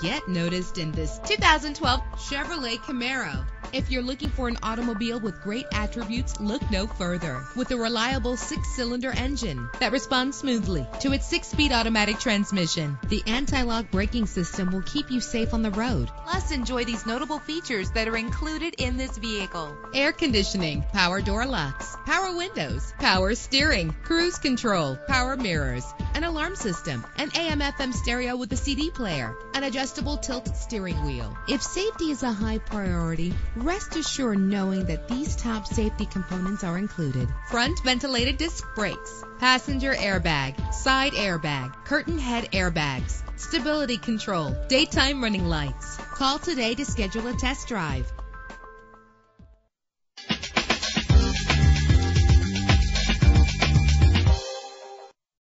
get noticed in this 2012 Chevrolet Camaro. If you're looking for an automobile with great attributes, look no further. With a reliable six-cylinder engine that responds smoothly to its six-speed automatic transmission, the anti-lock braking system will keep you safe on the road. Plus, enjoy these notable features that are included in this vehicle. Air conditioning, power door locks, power windows, power steering, cruise control, power mirrors, an alarm system, an AM FM stereo with a CD player, an adjustable tilt steering wheel. If safety is a high priority, rest assured knowing that these top safety components are included. Front ventilated disc brakes, passenger airbag, side airbag, curtain head airbags, stability control, daytime running lights. Call today to schedule a test drive.